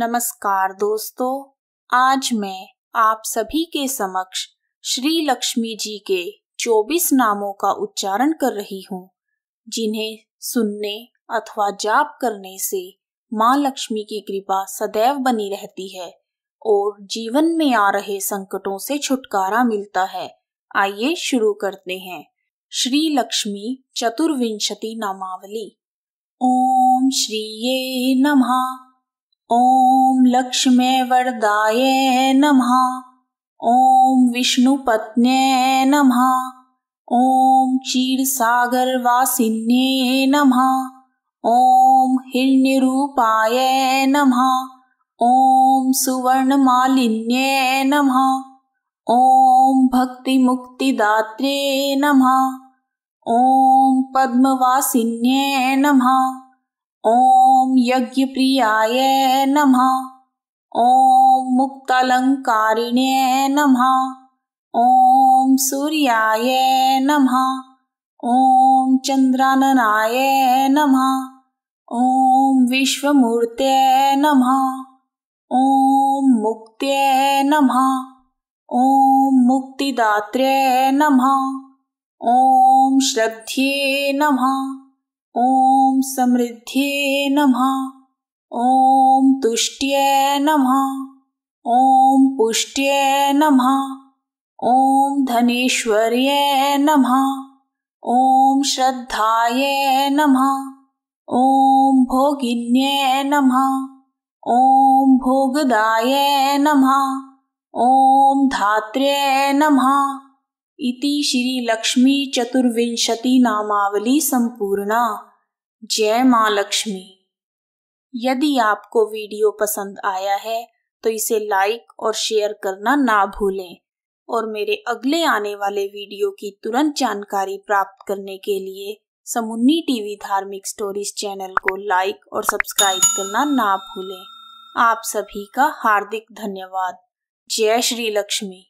नमस्कार दोस्तों, आज मैं आप सभी के समक्ष श्री लक्ष्मी जी के 24 नामों का उच्चारण कर रही हूँ, जिन्हें सुनने अथवा जाप करने से माँ लक्ष्मी की कृपा सदैव बनी रहती है और जीवन में आ रहे संकटों से छुटकारा मिलता है। आइए शुरू करते हैं। श्री लक्ष्मी चतुर्विंशति नामावली। ओम श्रीये नमः। ॐ लक्ष्मे वरदाय नमः। ॐ विष्णुपत्न्ये नमः। ॐ क्षीरसागरवासिन्ये नमः। ॐ हिरण्यरूपाय नमः। ॐ सुवर्णमालिन्ये नमः। ॐ भक्तिमुक्तिदात्रे नमः। ॐ पद्मवासिन्ये नमः। ॐ यज्ञप्रियाय नमः। ॐ मुक्तालङ्कारिणे नमः। ॐ सूर्याय नमः। ॐ चन्द्राननाय नमः। ॐ विश्वमूर्ते नमः। ॐ मुक्त्ये नमः। ॐ मुक्तिदात्रे नमः। ॐ श्रद्धे नमः। ॐ समृद्धे नमः। ॐ तुष्ट्ये नमः। ॐ पुष्ट्ये नमः। ॐ धनेश्वर्ये नमः। ॐ श्रद्धाये नमः। ॐ भोगिन्ये नमः। ॐ भोगदाये नमः। ॐ धात्र्ये नमः। इति श्री लक्ष्मी चतुर्विंशति नामावली संपूर्णा। जय माँ लक्ष्मी। यदि आपको वीडियो पसंद आया है तो इसे लाइक और शेयर करना ना भूलें और मेरे अगले आने वाले वीडियो की तुरंत जानकारी प्राप्त करने के लिए समुन्नी टीवी धार्मिक स्टोरीज चैनल को लाइक और सब्सक्राइब करना ना भूलें। आप सभी का हार्दिक धन्यवाद। जय श्री लक्ष्मी।